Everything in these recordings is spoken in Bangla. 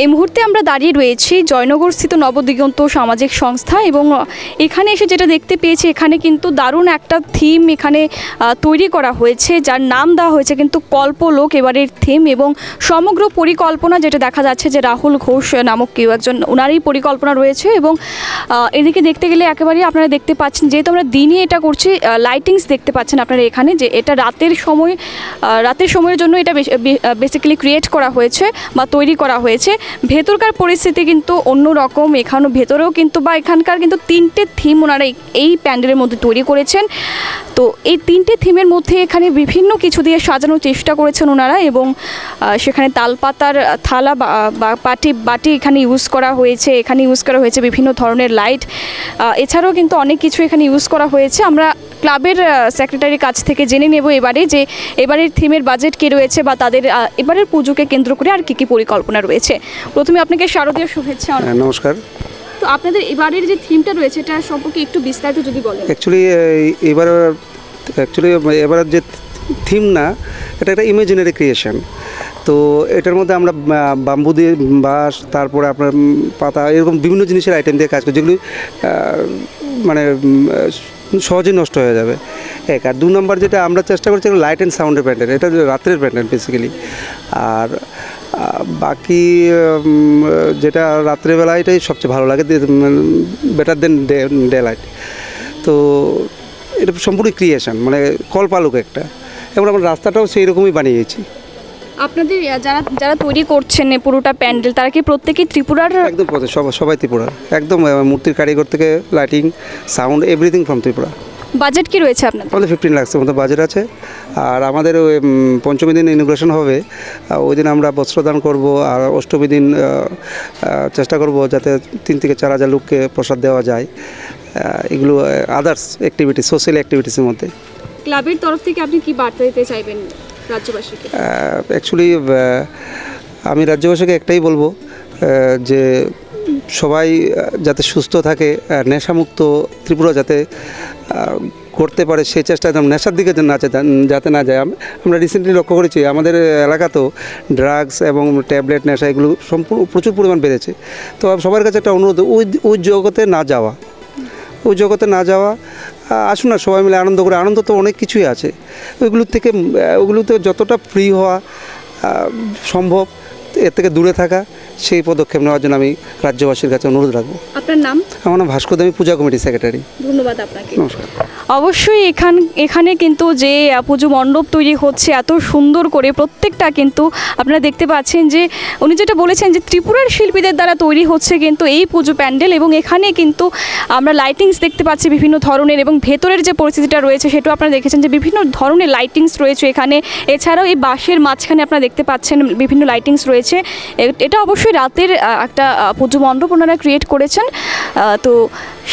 এই মুহূর্তে আমরা দাঁড়িয়ে রয়েছি জয়নগরস্থিত নবদিগন্ত সামাজিক সংস্থা এবং এখানে এসে যেটা দেখতে পেয়েছি, এখানে কিন্তু দারুণ একটা থিম এখানে তৈরি করা হয়েছে, যার নাম দেওয়া হয়েছে কিন্তু কল্পলোক এবারের থিম এবং সমগ্র পরিকল্পনা যেটা দেখা যাচ্ছে যে রাহুল ঘোষ নামক কেউ একজন ওনারই পরিকল্পনা রয়েছে এবং এদিকে দেখতে গেলে একেবারেই আপনারা দেখতে পাচ্ছেন, যেহেতু আমরা দিনে এটা করছি লাইটিংস দেখতে পাচ্ছেন আপনারা এখানে যে এটা রাতের সময় রাতের সময়ের জন্য এটা বেসিক্যালি ক্রিয়েট করা হয়েছে বা তৈরি করা হয়েছে। ভেতরকার পরিস্থিতি কিন্তু অন্য রকম। এখানেও ভেতরেও কিন্তু বা এখানকার কিন্তু তিনটে থিম ওনারা এই- প্যান্ডেলের মধ্যে তৈরি করেছেন। তো এই তিনটে থিমের মধ্যে এখানে বিভিন্ন কিছু দিয়ে সাজানোর চেষ্টা করেছেন ওনারা এবং সেখানে তালপাতার থালা বা পাটি, বাটি এখানে ইউজ করা হয়েছে, এখানে ইউজ করা হয়েছে বিভিন্ন ধরনের লাইট এছাড়াও কিন্তু অনেক কিছু এখানে ইউজ করা হয়েছে। আমরা ক্লাবের সেক্রেটারির কাছ থেকে জেনে নেব এবারে যে এবারের থিমের বাজেট কী রয়েছে বা তাদের এবারের পুজোকে কেন্দ্র করে আর কী কী পরিকল্পনা রয়েছে। প্রথমে আপনাকে শারদীয় শুভেচ্ছা হ্যাঁ, নমস্কার। তো আপনাদের এবারের যে থিমটা রয়েছে এটা সম্পর্কে একটু বিস্তারিত যদি বলেন। অ্যাকচুয়ালি এবার অ্যাকচুয়ালি এবারের যে থিম না এটা একটা ইমাজিনারি ক্রিয়েশন তো এটার মধ্যে আমরা বাম্বু দিয়ে বাঁশ তারপরে আপনার পাতা এরকম বিভিন্ন জিনিসের আইটেম দিয়ে কাজ করি যেগুলি মানে সহজেই নষ্ট হয়ে যাবে। এক, আর দু নম্বর যেটা আমরা চেষ্টা করছি লাইট অ্যান্ড সাউন্ডের প্যান্ডেল এটা রাত্রের প্যান্ডেল বেসিক্যালি আর বাকি যেটা রাত্রেবেলা এটাই সবচেয়ে ভালো লাগে বেটার দেন ডে লাইট তো এটা সম্পূর্ণ ক্রিয়েশন মানে কল্পালুক একটা। এবং আমরা রাস্তাটাও সেই রকমই বানিয়েছি। আপনাদের যারা যারা তৈরি করছেন এই পুরোটা প্যান্ডেল তারা কি প্রত্যেকেই ত্রিপুরার? একদম সবাই ত্রিপুরা। একদম মূর্তির কারিগর থেকে lighting sound everything from Tripura. Budget কি রয়েছে আপনার আমাদের ফিফটিন লাখসের মতো বাজেট আছে। আর আমাদের ওই পঞ্চমী দিন ইনোগ্রেশন হবে। ওই দিন আমরা বস্ত্রদান করব আর অষ্টমী দিন চেষ্টা করব যাতে তিন থেকে চার হাজার লোককে প্রসাদ দেওয়া যায়। এগুলো আদার্স অ্যাক্টিভিটি সোশ্যাল অ্যাক্টিভিটিসের মধ্যে। ক্লাবের তরফ থেকে আপনি কি বার্তা দিতে চাইবেন? রাজ্যবাসীকে? অ্যাকচুয়ালি আমি রাজ্যবাসীকে একটাই বলব যে সবাই যাতে সুস্থ থাকে নেশামুক্ত ত্রিপুরা যাতে করতে পারে সেই চেষ্টা যেন নেশার দিকে না যাতে না যায়। আমরা রিসেন্টলি লক্ষ্য করেছি, আমাদের এলাকাতেও ড্রাগস এবং ট্যাবলেট নেশা এগুলো সম্পূর্ণ প্রচুর পরিমাণ বেড়েছে। তো সবার কাছে একটা অনুরোধ, ওই ওই জগতে না যাওয়া। ওই জগতে না যাওয়া আসুন না সবাই মিলে আনন্দ করে আনন্দ তো অনেক কিছুই আছে। ওইগুলোর থেকে ওগুলোতে যতটা ফ্রি হওয়া সম্ভব এর থেকে দূরে থাকা সেই পদক্ষেপ নেওয়ার জন্য আমি রাজ্যবাসীর কাছে অনুরোধ রাখব। আপনার নাম? আমার নাম ভাস্কর দেবী পূজা কমিটি সেক্রেটারি ধন্যবাদ আপনাকে। নমস্কার। অবশ্যই এখান, এখানে কিন্তু যে পুজো মণ্ডপ তৈরি হচ্ছে, এত সুন্দর করে প্রত্যেকটা কিন্তু আপনারা দেখতে পাচ্ছেন যে, উনি যেটা বলেছেন যে, ত্রিপুরার শিল্পীদের দ্বারা তৈরি হচ্ছে কিন্তু এই পুজো প্যান্ডেল এবং এখানে কিন্তু আমরা লাইটিংস দেখতে পাচ্ছি বিভিন্ন ধরনের এবং ভেতরের যে পরিস্থিতিটা রয়েছে সেটাও আপনারা দেখেছেন যে, বিভিন্ন ধরনের লাইটিংস রয়েছে এখানে। এছাড়াও এই বাঁশের মাঝখানে আপনারা দেখতে পাচ্ছেন বিভিন্ন লাইটিংস রয়েছে। এটা অবশ্যই রাতের একটা পুজো মণ্ডপ ওনারা ক্রিয়েট করেছেন। তো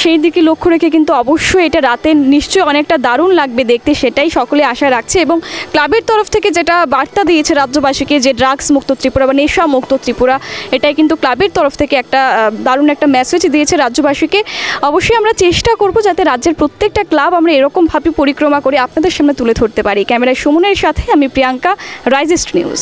সেই দিকে লক্ষ্য রেখে কিন্তু অবশ্যই এটা রাতের রাতে নিশ্চয়ই অনেকটা দারুণ লাগবে দেখতে, সেটাই সকলে আশা রাখছে এবং ক্লাবের তরফ থেকে যেটা বার্তা দিয়েছে রাজ্যবাসীকে যে ড্রাগস মুক্ত ত্রিপুরা বা নেশা মুক্ত ত্রিপুরা, এটাই কিন্তু ক্লাবের তরফ থেকে একটা দারুণ একটা মেসেজ দিয়েছে রাজ্যবাসীকে। অবশ্যই আমরা চেষ্টা করব যাতে রাজ্যের প্রত্যেকটা ক্লাব আমরা এরকমভাবে পরিক্রমা করে আপনাদের সামনে তুলে ধরতে পারি। ক্যামেরায় সুমনের সাথে আমি প্রিয়াঙ্কা রাইজেস্ট নিউজ